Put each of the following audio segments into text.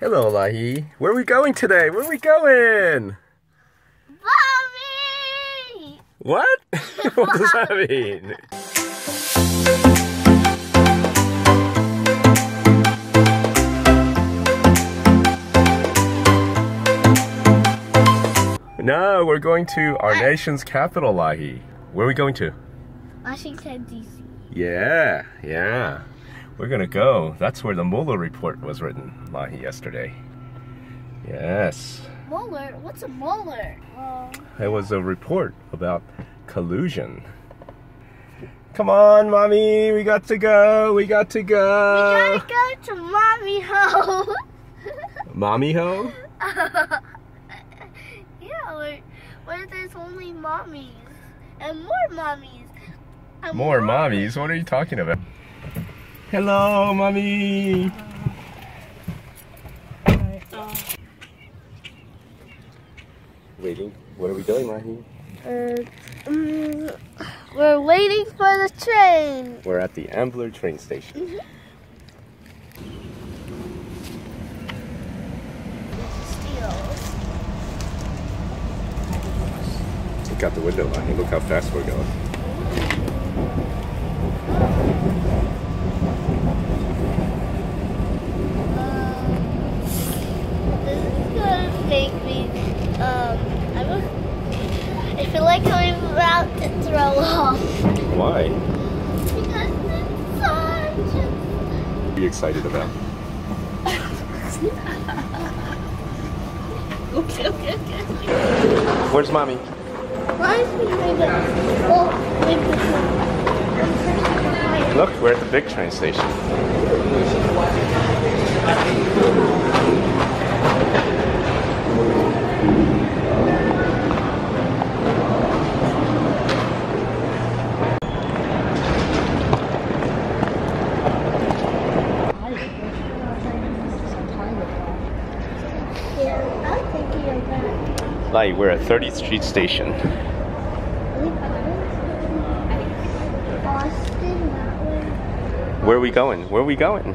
Hello, Lahi. Where are we going today? Where are we going? Mommy! What? what does that mean? No, we're going to our nation's capital, Lahi. Where are we going to? Washington, D.C. Yeah, yeah. We're gonna go. That's where the Mueller report was written, Lahi, yesterday. Yes. Mueller? What's a Mueller? Uh, It was a report about collusion. Come on, mommy, we got to go. We got to go. we go. gotta go to mommy home. Mommy ho? yeah, where, there's only mommies. And more mommies. And More mommies? What are you talking about? Hello, mommy. Waiting. What are we doing, Mahi? Uh, um, we're waiting for the train. We're at the Ambler train station. Steals. Look out the window, Mahi. Look how fast we're going. This is gonna make me, um, I, don't- I feel like I'm about to throw up. Why? Because it's a What are you excited about? Okay, okay, okay. Where's mommy? Why is he doing that? Wait, wait, wait. Look, we're at the big train station. Like, we're at 30th Street Station. Where are we going? Where are we going?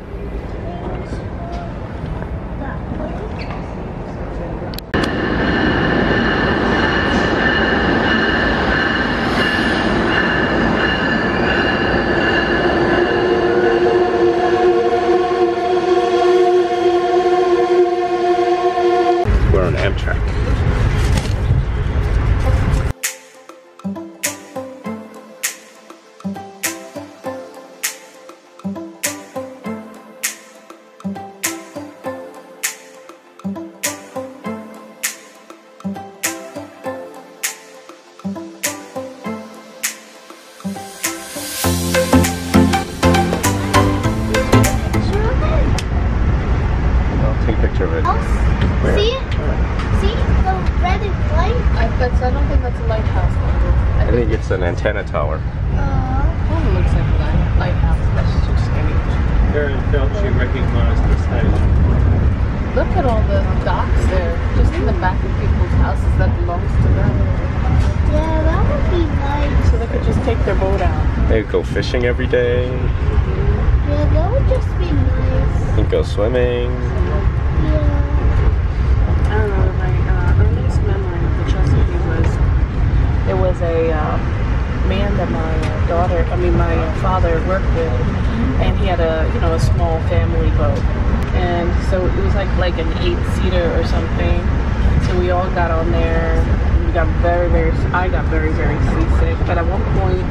It's an antenna tower. Uh, It looks like a lighthouse. That's too skinny. Karen felt she recognized the station. Look at all the docks there, just in the back of people's houses that belongs to them. yeah, that would be nice. So they could just take their boat out. They go fishing every day. Yeah, that would just be nice. You can go swimming. Yeah. I don't know, my uh, earliest memory of the Chesapeake was it was a uh, man that my daughter, I mean my father worked with, and he had a you know a small family boat, and so it was like like an eight seater or something. So we all got on there. We got very very I got very very seasick, but at one point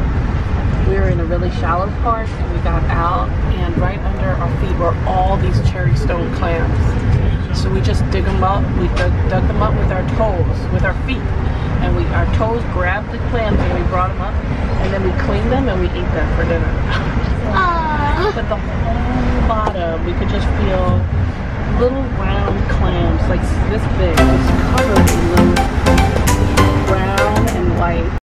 we were in a really shallow part and we got out and right under our feet were all these cherry stone clams. So we just dig them up. We dug, dug them up with our toes, with our feet, our toes grabbed the clams and we brought them up, and then we cleaned them and we ate them for dinner. Aww. but the whole bottom, we could just feel little round clams, like this big, just covered